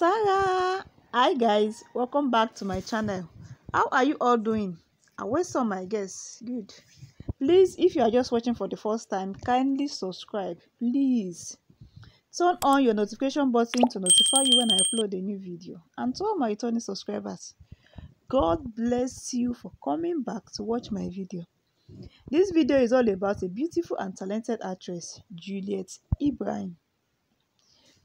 Hi guys, welcome back to my channel. How are you all doing? I welcome my guests. Good. Please, if you are just watching for the first time, kindly subscribe. Please. Turn on your notification button to notify you when I upload a new video. And to all my returning subscribers, God bless you for coming back to watch my video. This video is all about a beautiful and talented actress, Juliet Ibrahim.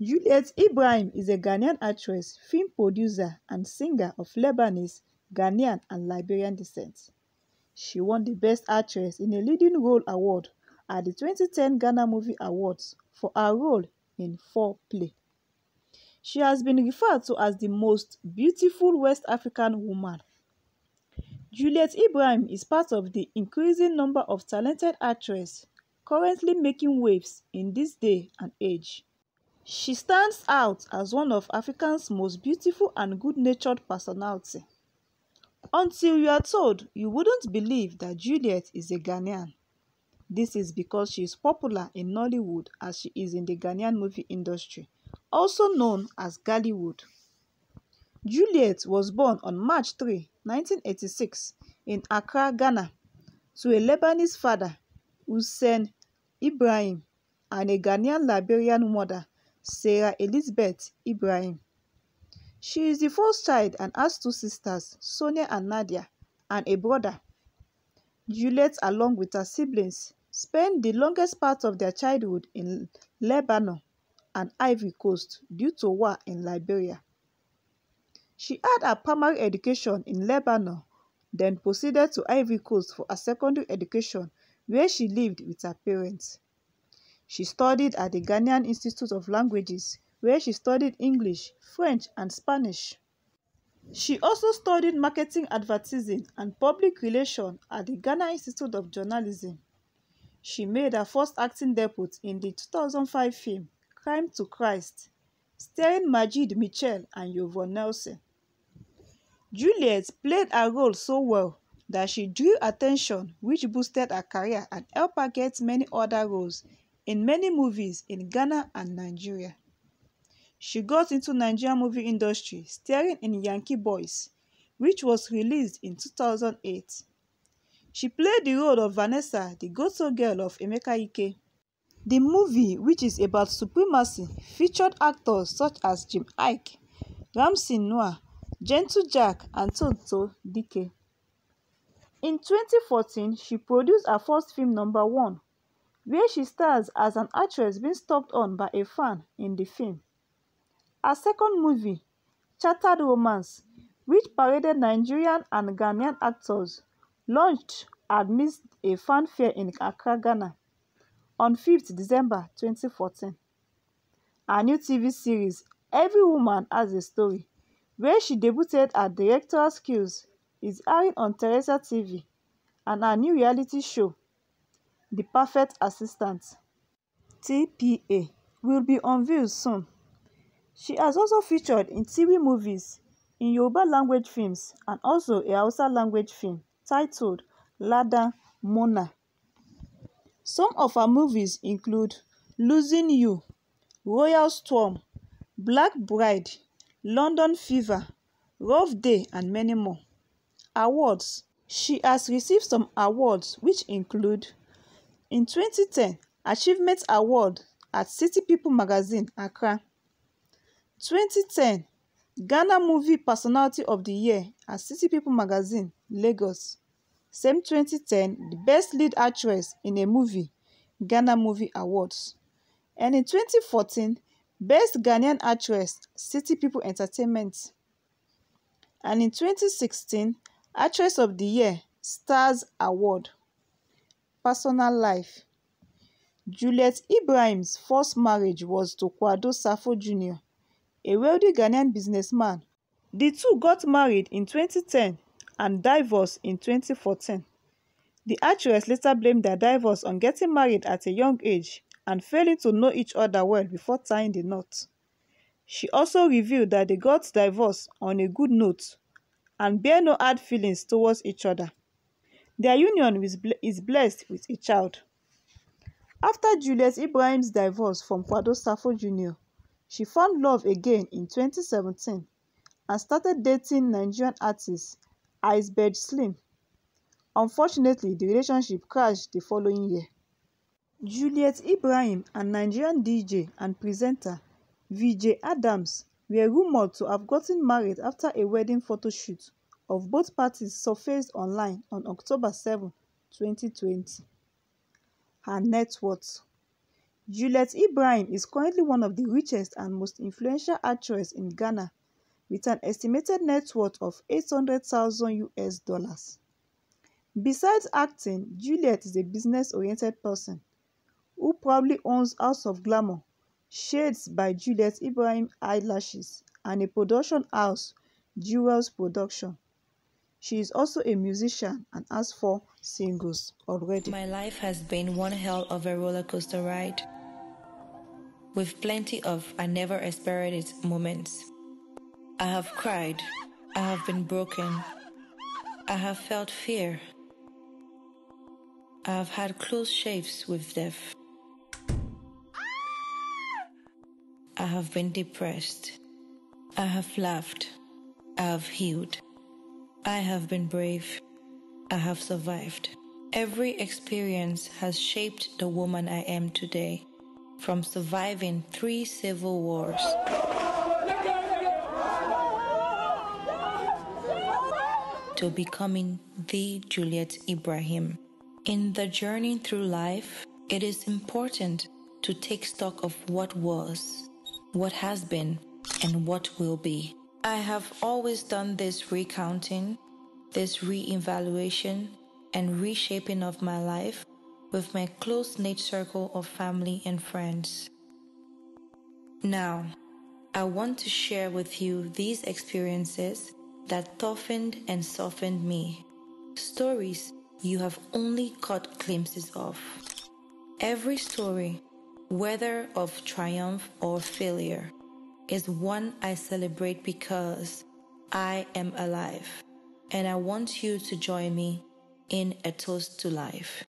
Juliet Ibrahim is a Ghanaian actress, film producer, and singer of Lebanese, Ghanaian, and Liberian descent. She won the Best Actress in a Leading Role award at the 2010 Ghana Movie Awards for her role in Foreplay. She has been referred to as the most beautiful West African woman. Juliet Ibrahim is part of the increasing number of talented actresses currently making waves in this day and age. She stands out as one of Africa's most beautiful and good-natured personality. Until you are told, you wouldn't believe that Juliet is a Ghanaian. This is because she is popular in Nollywood as she is in the Ghanaian movie industry, also known as Ghallywood. Juliet was born on March 3, 1986 in Accra, Ghana, to a Lebanese father, Hussein Ibrahim, and a Ghanaian Liberian mother, Sarah Elizabeth Ibrahim. She is the first child and has two sisters, Sonia and Nadia, and a brother. Juliet, along with her siblings, spent the longest part of their childhood in Lebanon and Ivory Coast due to war in Liberia. She had her primary education in Lebanon, then proceeded to Ivory Coast for her secondary education where she lived with her parents. She studied at the Ghanaian Institute of Languages where she studied English, French and Spanish. She also studied marketing advertising and public relations at the Ghana Institute of Journalism. She made her first acting debut in the 2005 film Crime to Christ, starring Majid Michel and Yvonne Nelson. Juliet played her role so well that she drew attention which boosted her career and helped her get many other roles in many movies in Ghana and Nigeria. She got into Nigerian movie industry starring in Yankee Boys, which was released in 2008. She played the role of Vanessa, the go-to girl of Emeka Ike. The movie, which is about supremacy, featured actors such as Jim Iyke, Ramsey Nouah, Gentle Jack, and Tonto Dike. In 2014, she produced her first film Number One, where she stars as an actress being stomped on by a fan in the film. Her second movie, Chartered Romance, which paraded Nigerian and Ghanaian actors, launched amidst a fanfare in Accra, Ghana, on 5 December 2014. Her new TV series, Every Woman Has a Story, where she debuted her directorial skills, is airing on Terrestrial TV, and her new reality show, The Perfect Assistant (TPA), will be unveiled soon. She has also featured in TV movies, in Yoruba language films, and also a Hausa language film titled Ladan Mona. Some of her movies include Losing You, Royal Storm, Black Bride, London Fever, Rough Day and many more. Awards She has received some awards which include in 2010 Achievement Award at City People Magazine, Accra. 2010 Ghana Movie Personality of the Year at City People Magazine, Lagos. Same 2010 the Best Lead Actress in a Movie, Ghana Movie Awards. And in 2014 Best Ghanaian Actress, City People Entertainment. And in 2016 Actress of the Year, Stars Award. Personal life Juliet Ibrahim's first marriage was to Kwadwo Sarfo Jr., a wealthy Ghanaian businessman. The two got married in 2010 and divorced in 2014. The actress later blamed their divorce on getting married at a young age and failing to know each other well before tying the knot. She also revealed that they got divorced on a good note and bear no hard feelings towards each other. Their union is blessed with a child. After Juliet Ibrahim's divorce from Kwadwo Sarfo Jr., She found love again in 2017 and started dating Nigerian artist Iceberg Slim. Unfortunately, the relationship crashed the following year. Juliet Ibrahim and Nigerian DJ and presenter VJ Adams were rumored to have gotten married after a wedding photo shoot of both parties surfaced online on October 7, 2020. Her net worth Juliet Ibrahim is currently one of the richest and most influential actresses in Ghana with an estimated net worth of 800,000 US dollars. Besides acting, Juliet is a business-oriented person who proudly owns House of Glamour, Shades by Juliet Ibrahim Eyelashes, and a production house, Jewels Production. She is also a musician and has four singles already. My life has been one hell of a roller coaster ride with plenty of I never expected moments. I have cried, I have been broken, I have felt fear, I have had close shaves with death. I have been depressed, I have laughed, I have healed, I have been brave, I have survived. Every experience has shaped the woman I am today from surviving three civil wars. To becoming the Juliet Ibrahim. In the journey through life, it is important to take stock of what was, what has been, and what will be. I have always done this recounting, this re-evaluation, and reshaping of my life with my close knit circle of family and friends. Now, I want to share with you these experiences that toughened and softened me. Stories you have only caught glimpses of. Every story, whether of triumph or failure, is one I celebrate because I am alive and I want you to join me in a toast to life.